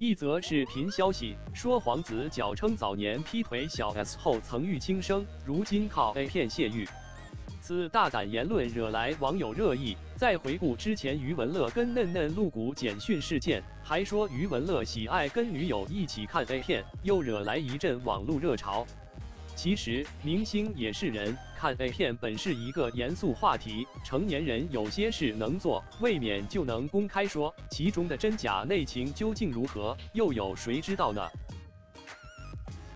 一则视频消息说，黄子脚称早年劈腿小 S 后曾欲轻生，如今靠 A 片泄欲。此大胆言论惹来网友热议。再回顾之前余文乐跟嫩嫩露骨简讯事件，还说余文乐喜爱跟女友一起看 A 片，又惹来一阵网络热潮。其实，明星也是人，看 A 片本是一个严肃话题，成年人有些事能做，未免就能公开说，其中的真假内情究竟如何，又有谁知道呢？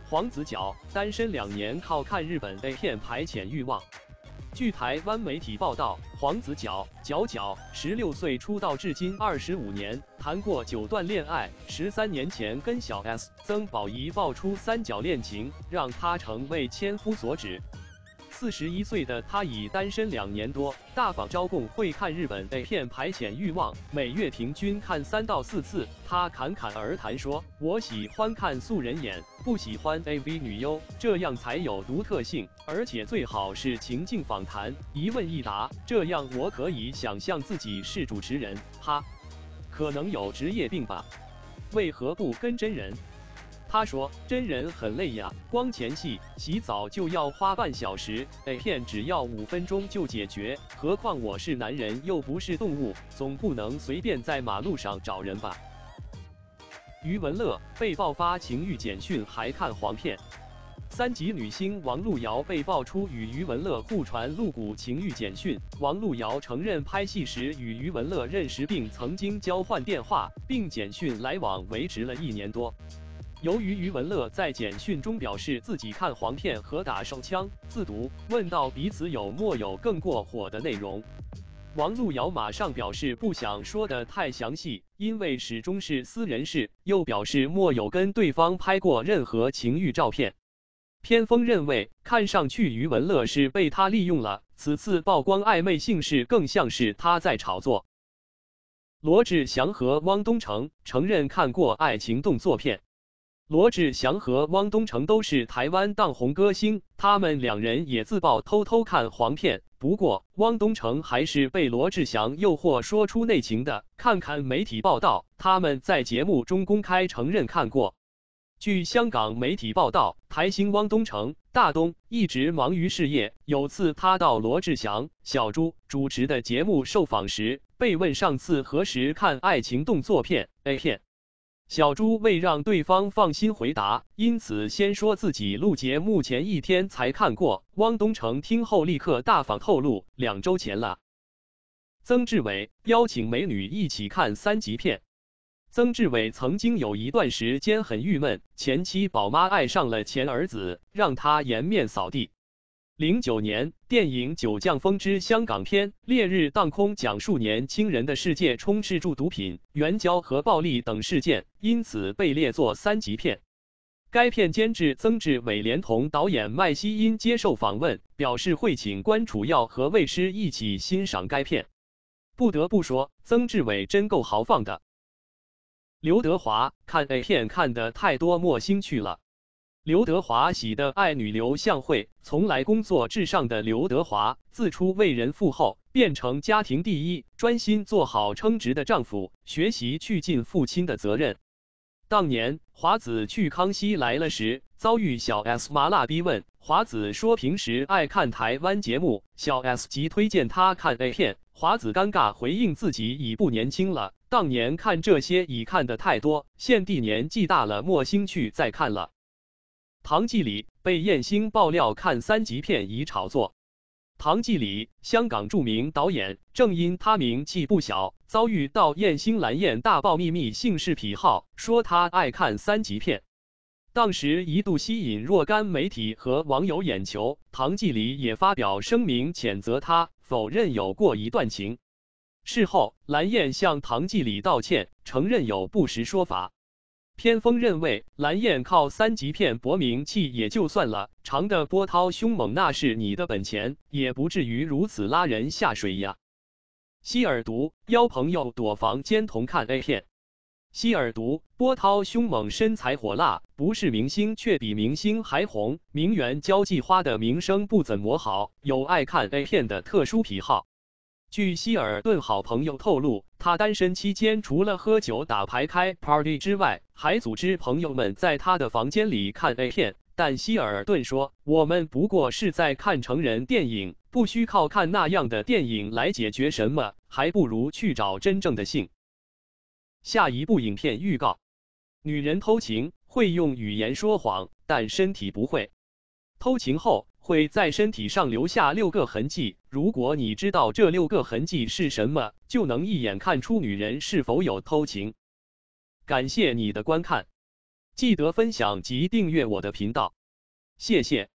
黄子佼单身两年，靠看日本 A 片排遣欲望。据台湾媒体报道，黄子佼佼佼十六岁出道至今二十五年，谈过九段恋爱。十三年前跟小 S 曾宝仪爆出三角恋情，让他成为千夫所指。四十一岁的他已单身两年多，大方招供会看日本 A 片排遣欲望，每月平均看三到四次。他侃侃而谈说：“我喜欢看素人演，不喜欢 AV 女优，这样才有独特性，而且最好是情境访谈，一问一答，这样我可以想象自己是主持人。哈，可能有职业病吧？为何不跟真人？”他说：“真人很累呀，光前戏洗澡就要花半小时，A 片只要五分钟就解决。何况我是男人，又不是动物，总不能随便在马路上找人吧？”余文乐被爆发情欲简讯，还看黄片。三级女星王璐瑶被爆出与余文乐互传露骨情欲简讯。王璐瑶承认拍戏时与余文乐认识，并曾经交换电话，并简讯来往维持了一年多。由于余文乐在简讯中表示自己看黄片和打手枪自读，问到彼此有莫有更过火的内容，王璐瑶马上表示不想说的太详细，因为始终是私人事，又表示莫有跟对方拍过任何情欲照片。偏锋认为，看上去余文乐是被他利用了，此次曝光暧昧性事更像是他在炒作。罗志祥和汪东城承认看过爱情动作片。罗志祥和汪东城都是台湾当红歌星，他们两人也自曝偷偷看黄片。不过，汪东城还是被罗志祥诱惑说出内情的。看看媒体报道，他们在节目中公开承认看过。据香港媒体报道，台星汪东城大东一直忙于事业。有次他到罗志祥、小猪主持的节目受访时，被问上次何时看爱情动作片 A 片。小猪为让对方放心回答，因此先说自己录节目前一天才看过。汪东城听后立刻大方透露，两周前了。曾志伟邀请美女一起看三级片。曾志伟曾经有一段时间很郁闷，前妻宝妈爱上了前儿子，让他颜面扫地。零九年，电影《九降风之香港篇》烈日当空，讲述年轻人的世界充斥住毒品、援交和暴力等事件，因此被列作三级片。该片监制曾志伟连同导演麦希因接受访问，表示会请关楚耀和魏诗一起欣赏该片。不得不说，曾志伟真够豪放的。刘德华看 A 片看的太多，莫兴趣了。刘德华喜的爱女刘向慧，从来工作至上的刘德华，自出为人父后，变成家庭第一，专心做好称职的丈夫，学习去尽父亲的责任。当年华子去康熙来了时，遭遇小 S 麻辣逼问，华子说平时爱看台湾节目，小 S 即推荐他看 A 片，华子尴尬回应自己已不年轻了，当年看这些已看的太多，现弟年纪大了，莫兴趣再看了。唐季礼被艳星爆料看三级片已炒作。唐季礼，香港著名导演，正因他名气不小，遭遇到艳星蓝燕大爆秘密姓氏癖好，说他爱看三级片。当时一度吸引若干媒体和网友眼球。唐季礼也发表声明谴责他，否认有过一段情。事后，蓝燕向唐季礼道歉，承认有不实说法。偏锋认为，蓝燕靠三级片博名气也就算了，长的波涛凶猛那是你的本钱，也不至于如此拉人下水呀。希尔毒邀朋友躲房间同看 A 片。希尔毒波涛凶猛，身材火辣，不是明星却比明星还红。名媛交际花的名声不怎么好，有爱看 A 片的特殊癖好。据希尔顿好朋友透露。他单身期间除了喝酒打牌开 party 之外，还组织朋友们在他的房间里看 A 片。但希尔顿说：“我们不过是在看成人电影，不需靠看那样的电影来解决什么，还不如去找真正的性。”下一部影片预告：女人偷情会用语言说谎，但身体不会。偷情后会在身体上留下六个痕迹。如果你知道这六个痕迹是什么，就能一眼看出女人是否有偷情。感谢你的观看，记得分享及订阅我的频道，谢谢。